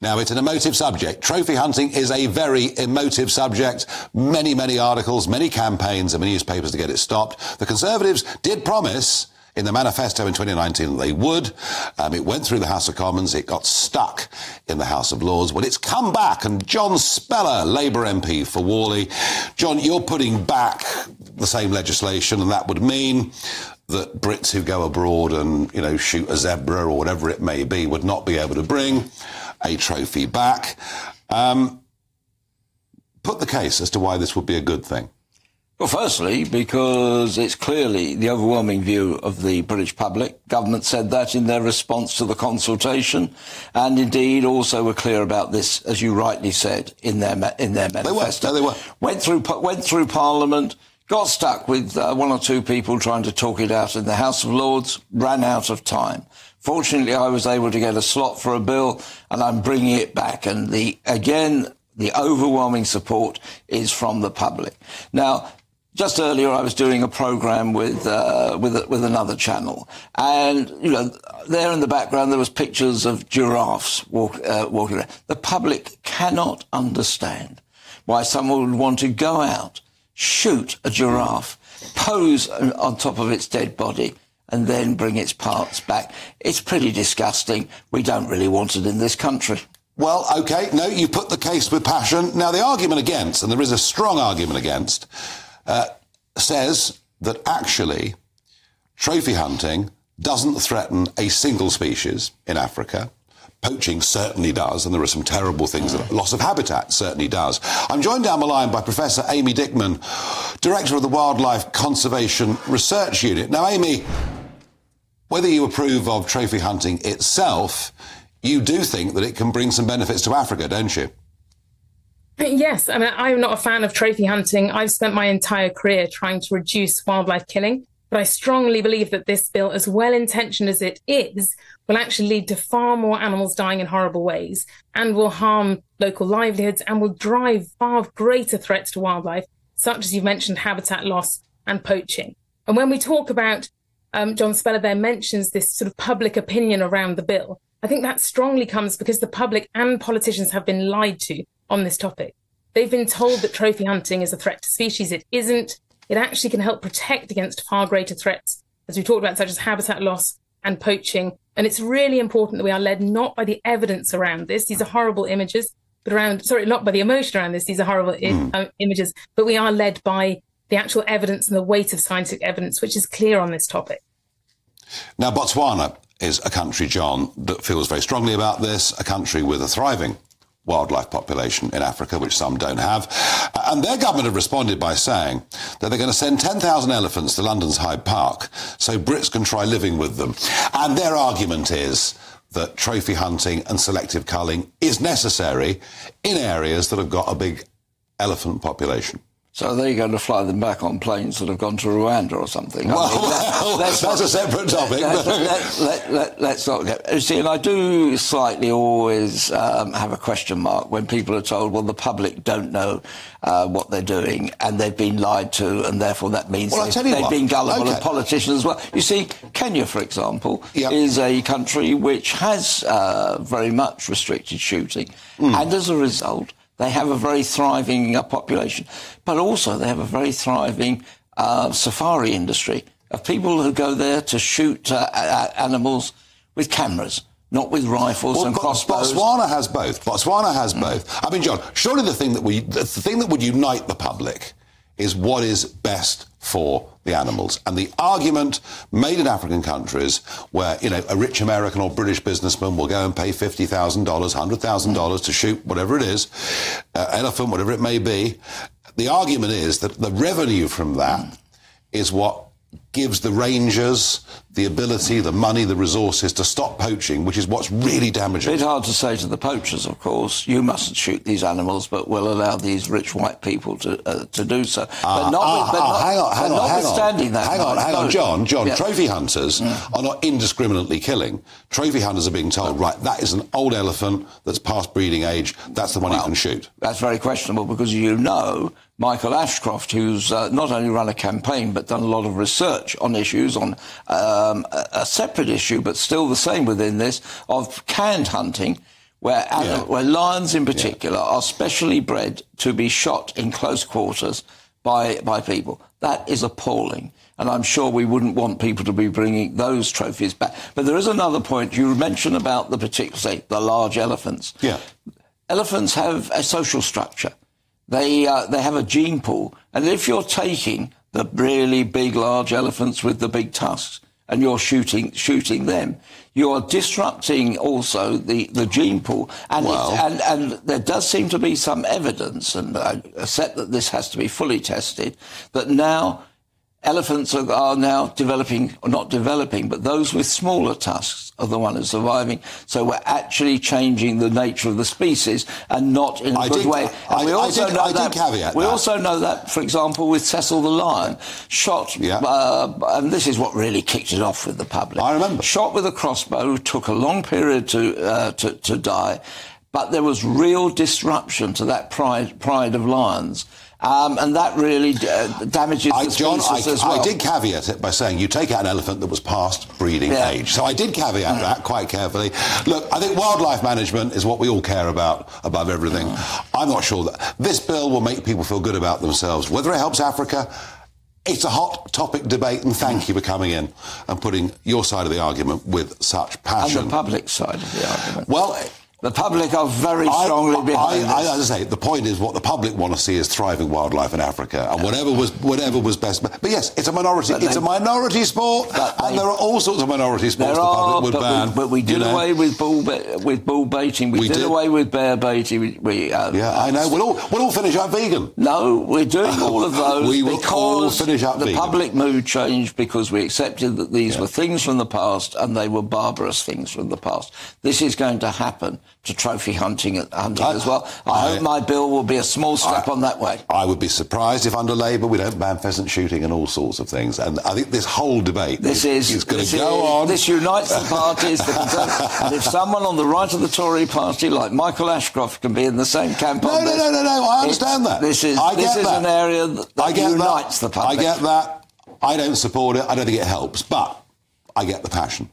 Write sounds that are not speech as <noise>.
Now, it's an emotive subject. Trophy hunting is a very emotive subject. Many, many articles, many campaigns and many newspapers to get it stopped. The Conservatives did promise in the manifesto in 2019 that they would. Um, it went through the House of Commons. It got stuck in the House of Lords. Well, it's come back, and John Spellar, Labour MP for Warley. John, you're putting back the same legislation, and that would mean that Brits who go abroad and, you know, shoot a zebra or whatever it may be would not be able to bring a trophy back. Um, put the case as to why this would be a good thing. Well, firstly, because it's clearly the overwhelming view of the British public. Government said that in their response to the consultation, and indeed also were clear about this, as you rightly said, in their in their manifesto. They were. No, they were. Went through went through Parliament, got stuck with uh, one or two people trying to talk it out in the House of Lords, ran out of time. Fortunately, I was able to get a slot for a bill, and I'm bringing it back. And the again, the overwhelming support is from the public. Now, just earlier, I was doing a program with uh, with with another channel, and you know, there in the background there was pictures of giraffes walk, uh, walking around. The public cannot understand why someone would want to go out, shoot a giraffe, pose on top of its dead body, and then bring its parts back. It's pretty disgusting. We don't really want it in this country. Well, okay, no, you put the case with passion. Now, the argument against, and there is a strong argument against uh, says that actually trophy hunting doesn't threaten a single species in Africa. Poaching certainly does, and there are some terrible things. That loss of habitat certainly does. I'm joined down the line by Professor Amy Dickman, Director of the Wildlife Conservation Research Unit. Now, Amy, whether you approve of trophy hunting itself, you do think that it can bring some benefits to Africa, don't you? Yes, I mean, I'm not a fan of trophy hunting. I've spent my entire career trying to reduce wildlife killing, but I strongly believe that this bill, as well intentioned as it is, will actually lead to far more animals dying in horrible ways and will harm local livelihoods and will drive far greater threats to wildlife, such as you've mentioned habitat loss and poaching. And when we talk about um, John Spellar there mentions this sort of public opinion around the bill. I think that strongly comes because the public and politicians have been lied to on this topic. They've been told that trophy hunting is a threat to species. It isn't. It actually can help protect against far greater threats, as we talked about, such as habitat loss and poaching. And it's really important that we are led not by the evidence around this. These are horrible images, but around, sorry, not by the emotion around this. These are horrible mm. I- images, but we are led by the actual evidence and the weight of scientific evidence, which is clear on this topic. Now, Botswana is a country, John, that feels very strongly about this, a country with a thriving wildlife population in Africa, which some don't have. And their government have responded by saying that they're going to send 10,000 elephants to London's Hyde Park so Brits can try living with them. And their argument is that trophy hunting and selective culling is necessary in areas that have got a big elephant population. So they're going to fly them back on planes that have gone to Rwanda or something. Well, I mean, <laughs> well that's not, a separate topic. Let, let, let, let's not get. You see, and I do slightly always um, have a question mark when people are told, well, the public don't know uh, what they're doing and they've been lied to, and therefore that means well, they've, they've been gullible okay. as politicians as well. You see, Kenya, for example, yep. is a country which has uh, very much restricted shooting, mm. and as a result, they have a very thriving uh, population, but also they have a very thriving uh, safari industry of people who go there to shoot uh, animals with cameras not with rifles well, and crossbows. Botswana has both. Botswana has mm. both. I mean, John, surely the thing that we, the thing that would unite the public is what is best for the animals. And the argument made in African countries where, you know, a rich American or British businessman will go and pay $50,000, $100,000 to shoot whatever it is, uh, elephant, whatever it may be. The argument is that the revenue from that is what gives the rangers the ability, the money, the resources to stop poaching, which is what's really damaging. It's hard to say to the poachers, of course, you mustn't shoot these animals, but we'll allow these rich white people to uh, to do so. But not, uh, but not, hang on, hang on, hang on. that. Hang on, hang on, John, John, yeah. trophy hunters yeah. are not indiscriminately killing. Trophy hunters are being told, right, that is an old elephant that's past breeding age, that's the one well, you can shoot. That's very questionable because you know Michael Ashcroft, who's uh, not only run a campaign but done a lot of research on issues on um, a separate issue, but still the same within this, of canned hunting, where, yeah. where lions in particular yeah. are specially bred to be shot in close quarters by, by people. That is appalling. And I'm sure we wouldn't want people to be bringing those trophies back. But there is another point you mentioned about the particular, say, the large elephants. Yeah. Elephants have a social structure. They, uh, they have a gene pool. And if you're taking the really big, large elephants with the big tusks and you're shooting, shooting them, you're disrupting also the, the gene pool. And, well, and, and there does seem to be some evidence, and I accept that this has to be fully tested, that now elephants are, are, now developing, or not developing, but those with smaller tusks are the ones surviving. So we're actually changing the nature of the species and not in a I good did, way. And I, we also I did, know that, we that. also know that, for example, with Cecil the lion, shot, yeah. uh, and this is what really kicked it off with the public. I remember. Shot with a crossbow, took a long period to, uh, to, to die, but there was real disruption to that pride, pride of lions um, and that really uh, damages I, the John, I, as well. I did caveat it by saying you take out an elephant that was past breeding yeah. age. So I did caveat mm. that quite carefully. Look, I think wildlife management is what we all care about above everything. Mm. I'm not sure that this bill will make people feel good about themselves. Whether it helps Africa, it's a hot topic debate, and thank you for coming in and putting your side of the argument with such passion. And the public side of the argument. Well, the public are very strongly I, behind I, I, as I say, the point is what the public want to see is thriving wildlife in Africa, and whatever was whatever was best. But yes, it's a minority. But it's they, a minority sport, and they, there are all sorts of minority sports the public would but ban. We, but we did away know? with bull with bull baiting. We, we did, did, away with bear baiting. We, we uh, yeah, I know. We'll all we'll all finish up vegan. No, we're doing all of <laughs> those. we will all finish up. The vegan. public mood changed because we accepted that these yeah. were things from the past, and they were barbarous things from the past. This is going to happen to trophy hunting hunting, hunting I, as well. I, I, hope my bill will be a small step I, on that way. I would be surprised if under Labour we don't ban pheasant shooting and all sorts of things. And I think this whole debate this is, is going to go is, on. This unites the parties. <laughs> and if someone on the right of the Tory party, like Michael Ashcroft, can be in the same camp no, on no, this, no, no, no, I understand that. This is, this is an area that, that unites that. the public. I get that. I don't support it. I don't think it helps. But I get the passion.